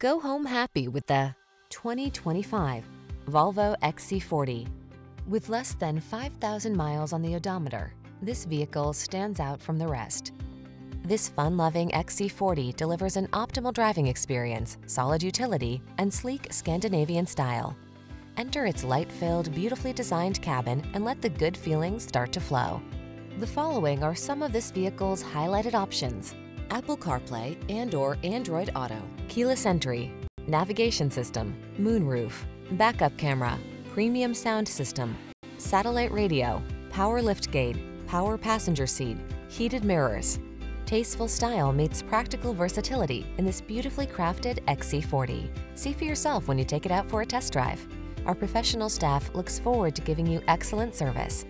Go home happy with the 2025 Volvo XC40. With less than 5,000 miles on the odometer, this vehicle stands out from the rest. This fun-loving XC40 delivers an optimal driving experience, solid utility, and sleek Scandinavian style. Enter its light-filled, beautifully designed cabin and let the good feelings start to flow. The following are some of this vehicle's highlighted options. Apple CarPlay and or Android Auto, keyless entry, navigation system, moonroof, backup camera, premium sound system, satellite radio, power liftgate, power passenger seat, heated mirrors. Tasteful style meets practical versatility in this beautifully crafted XC40. See for yourself when you take it out for a test drive. Our professional staff looks forward to giving you excellent service.